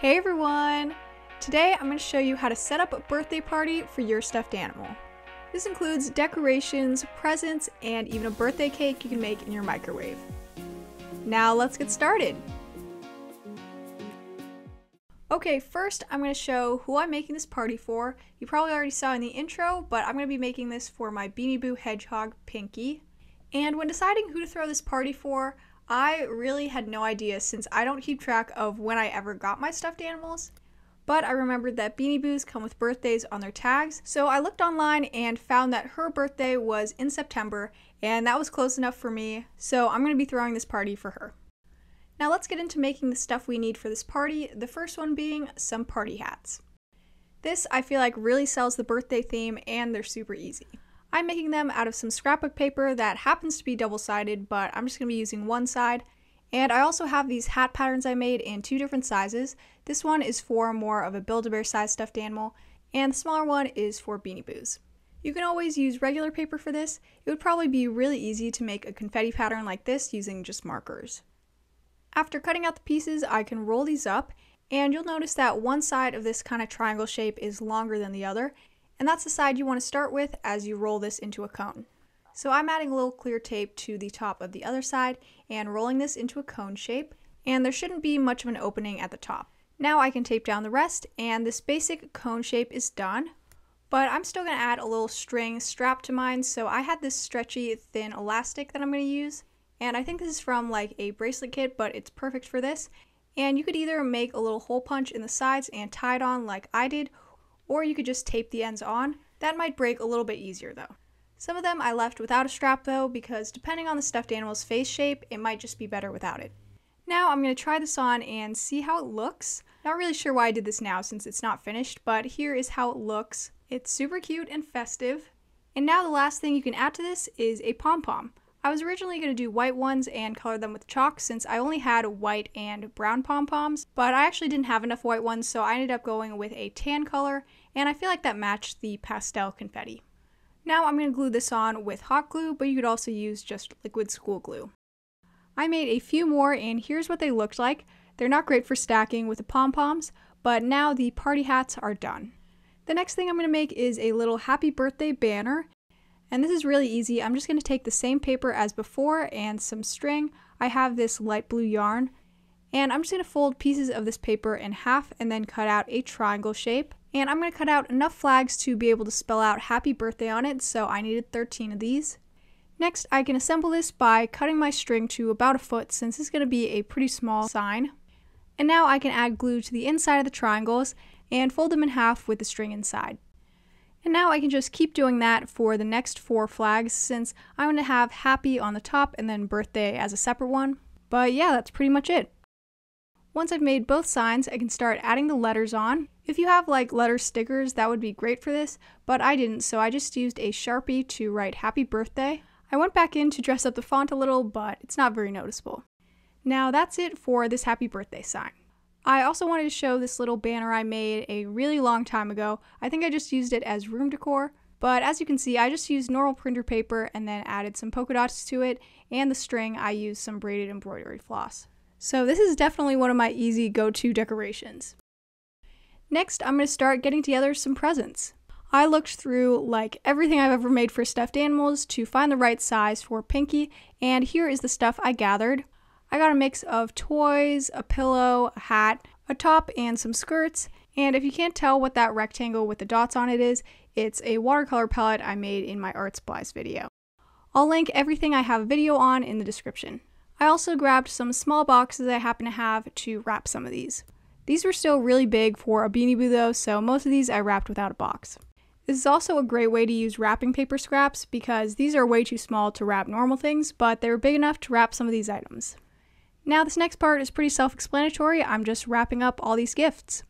Hey everyone! Today I'm going to show you how to set up a birthday party for your stuffed animal. This includes decorations, presents, and even a birthday cake you can make in your microwave. Now let's get started! Okay, first I'm going to show who I'm making this party for. You probably already saw in the intro, but I'm going to be making this for my Beanie Boo Hedgehog, Pinky. And when deciding who to throw this party for, I really had no idea since I don't keep track of when I ever got my stuffed animals. But I remembered that Beanie Boos come with birthdays on their tags, so I looked online and found that her birthday was in September, and that was close enough for me, so I'm going to be throwing this party for her. Now let's get into making the stuff we need for this party, the first one being some party hats. This I feel like really sells the birthday theme and they're super easy. I'm making them out of some scrapbook paper that happens to be double-sided, but I'm just going to be using one side. And I also have these hat patterns I made in two different sizes. This one is for more of a Build-A-Bear size stuffed animal, and the smaller one is for Beanie Boos. You can always use regular paper for this. It would probably be really easy to make a confetti pattern like this using just markers. After cutting out the pieces, I can roll these up, and you'll notice that one side of this kind of triangle shape is longer than the other, and that's the side you want to start with as you roll this into a cone. So I'm adding a little clear tape to the top of the other side and rolling this into a cone shape, and there shouldn't be much of an opening at the top. Now I can tape down the rest, and this basic cone shape is done, but I'm still going to add a little string strap to mine, so I had this stretchy thin elastic that I'm going to use, and I think this is from like a bracelet kit, but it's perfect for this. And you could either make a little hole punch in the sides and tie it on like I did, or you could just tape the ends on. That might break a little bit easier though. Some of them I left without a strap though because depending on the stuffed animal's face shape, it might just be better without it. Now I'm going to try this on and see how it looks. Not really sure why I did this now since it's not finished, but here is how it looks. It's super cute and festive. And now the last thing you can add to this is a pom-pom. I was originally going to do white ones and color them with chalk since I only had white and brown pom-poms, but I actually didn't have enough white ones so I ended up going with a tan color and I feel like that matched the pastel confetti. Now I'm going to glue this on with hot glue, but you could also use just liquid school glue. I made a few more and here's what they looked like. They're not great for stacking with the pom-poms, but now the party hats are done. The next thing I'm going to make is a little happy birthday banner and this is really easy. I'm just going to take the same paper as before and some string. I have this light blue yarn. And I'm just going to fold pieces of this paper in half and then cut out a triangle shape. And I'm going to cut out enough flags to be able to spell out happy birthday on it, so I needed 13 of these. Next, I can assemble this by cutting my string to about a foot since it's going to be a pretty small sign. And now I can add glue to the inside of the triangles and fold them in half with the string inside. And now I can just keep doing that for the next four flags since I'm going to have happy on the top and then birthday as a separate one. But yeah, that's pretty much it. Once I've made both signs, I can start adding the letters on. If you have like letter stickers, that would be great for this, but I didn't, so I just used a Sharpie to write happy birthday. I went back in to dress up the font a little, but it's not very noticeable. Now that's it for this happy birthday sign. I also wanted to show this little banner I made a really long time ago. I think I just used it as room decor, but as you can see, I just used normal printer paper and then added some polka dots to it, and the string I used some braided embroidery floss. So this is definitely one of my easy go-to decorations. Next, I'm going to start getting together some presents. I looked through like everything I've ever made for stuffed animals to find the right size for Pinky, and here is the stuff I gathered. I got a mix of toys, a pillow, a hat, a top, and some skirts. And if you can't tell what that rectangle with the dots on it is, it's a watercolor palette I made in my art supplies video. I'll link everything I have a video on in the description. I also grabbed some small boxes I happen to have to wrap some of these. These were still really big for a Beanie Boo though, so most of these I wrapped without a box. This is also a great way to use wrapping paper scraps because these are way too small to wrap normal things, but they were big enough to wrap some of these items. Now this next part is pretty self-explanatory, I'm just wrapping up all these gifts.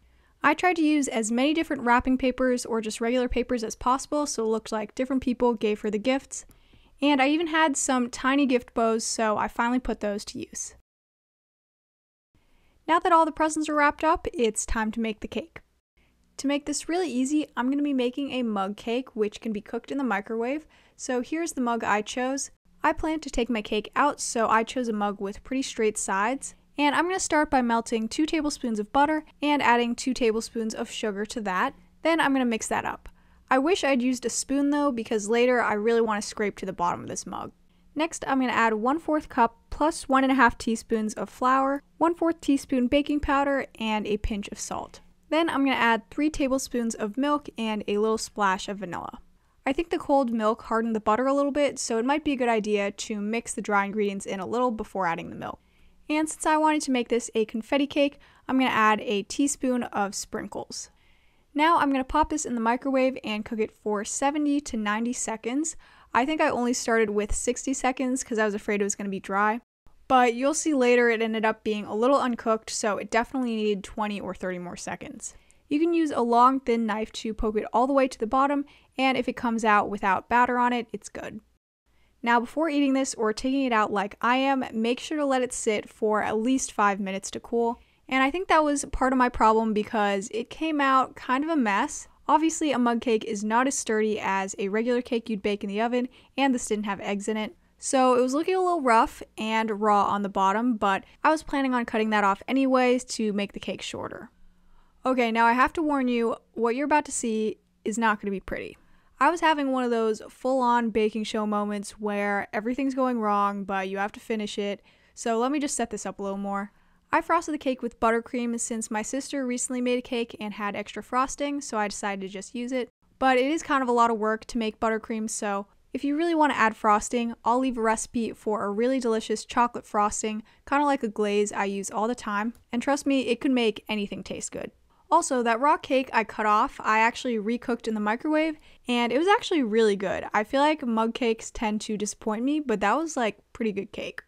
I tried to use as many different wrapping papers or just regular papers as possible so it looked like different people gave her the gifts. And I even had some tiny gift bows, so I finally put those to use. Now that all the presents are wrapped up, it's time to make the cake. To make this really easy, I'm going to be making a mug cake which can be cooked in the microwave. So here's the mug I chose. I plan to take my cake out, so I chose a mug with pretty straight sides. And I'm going to start by melting 2 tablespoons of butter and adding 2 tablespoons of sugar to that. Then I'm going to mix that up. I wish I'd used a spoon though because later I really want to scrape to the bottom of this mug. Next, I'm going to add 1 4th cup plus 1.5 teaspoons of flour, 1 4th teaspoon baking powder, and a pinch of salt. Then I'm going to add 3 tablespoons of milk and a little splash of vanilla. I think the cold milk hardened the butter a little bit, so it might be a good idea to mix the dry ingredients in a little before adding the milk. And since I wanted to make this a confetti cake, I'm going to add a teaspoon of sprinkles. Now I'm going to pop this in the microwave and cook it for 70 to 90 seconds. I think I only started with 60 seconds because I was afraid it was going to be dry. But you'll see later it ended up being a little uncooked, so it definitely needed 20 or 30 more seconds. You can use a long thin knife to poke it all the way to the bottom, and if it comes out without batter on it, it's good. Now, before eating this or taking it out like I am, make sure to let it sit for at least 5 minutes to cool. And I think that was part of my problem because it came out kind of a mess. Obviously, a mug cake is not as sturdy as a regular cake you'd bake in the oven, and this didn't have eggs in it. So it was looking a little rough and raw on the bottom, but I was planning on cutting that off anyways to make the cake shorter. Okay, now I have to warn you, what you're about to see is not going to be pretty. I was having one of those full on baking show moments where everything's going wrong, but you have to finish it. So let me just set this up a little more. I frosted the cake with buttercream since my sister recently made a cake and had extra frosting, so I decided to just use it. But it is kind of a lot of work to make buttercream, so if you really want to add frosting, I'll leave a recipe for a really delicious chocolate frosting, kind of like a glaze I use all the time. And trust me, it could make anything taste good. Also, that raw cake I cut off, I actually recooked in the microwave, and it was actually really good. I feel like mug cakes tend to disappoint me, but that was like pretty good cake.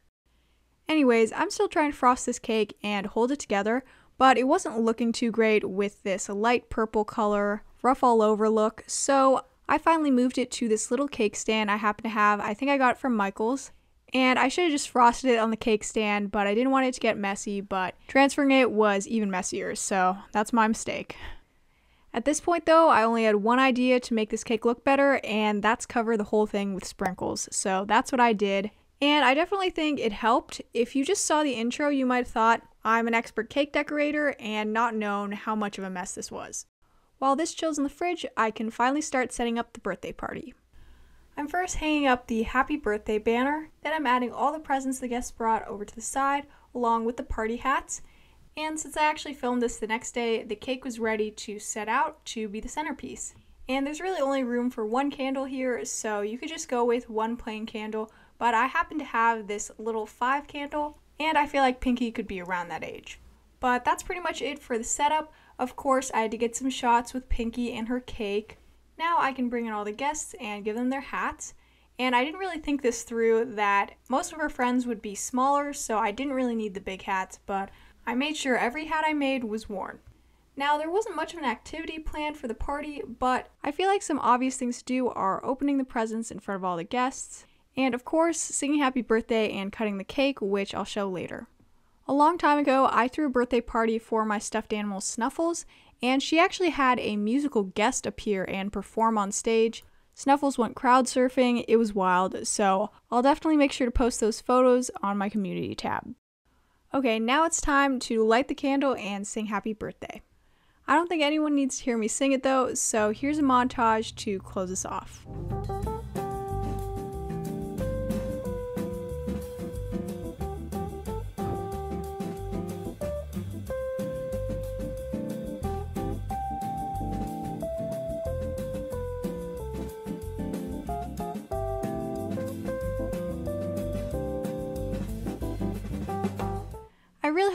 Anyways, I'm still trying to frost this cake and hold it together, but it wasn't looking too great with this light purple color, rough all over look, so I finally moved it to this little cake stand I happen to have. I think I got it from Michael's. And I should have just frosted it on the cake stand, but I didn't want it to get messy, but transferring it was even messier, so that's my mistake. At this point, though, I only had one idea to make this cake look better, and that's cover the whole thing with sprinkles. So that's what I did. And I definitely think it helped. If you just saw the intro, you might have thought I'm an expert cake decorator and not known how much of a mess this was. While this chills in the fridge, I can finally start setting up the birthday party. I'm first hanging up the happy birthday banner, then I'm adding all the presents the guests brought over to the side, along with the party hats. And since I actually filmed this the next day, the cake was ready to set out to be the centerpiece. And there's really only room for one candle here, so you could just go with one plain candle, but I happen to have this little five candle, and I feel like Pinky could be around that age. But that's pretty much it for the setup. Of course, I had to get some shots with Pinky and her cake. Now I can bring in all the guests and give them their hats. And I didn't really think this through that most of her friends would be smaller, so I didn't really need the big hats, but I made sure every hat I made was worn. Now, there wasn't much of an activity planned for the party, but I feel like some obvious things to do are opening the presents in front of all the guests, and of course, singing happy birthday and cutting the cake, which I'll show later. A long time ago, I threw a birthday party for my stuffed animal Snuffles, and she actually had a musical guest appear and perform on stage. Snuffles went crowd surfing, it was wild, so I'll definitely make sure to post those photos on my community tab. Okay, now it's time to light the candle and sing happy birthday. I don't think anyone needs to hear me sing it though, so here's a montage to close us off.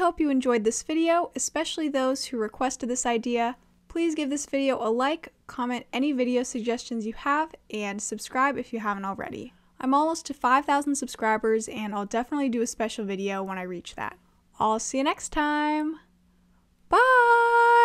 Hope you enjoyed this video, especially those who requested this idea. Please give this video a like, comment any video suggestions you have, and subscribe if you haven't already. I'm almost to 5,000 subscribers and I'll definitely do a special video when I reach that. I'll see you next time. Bye!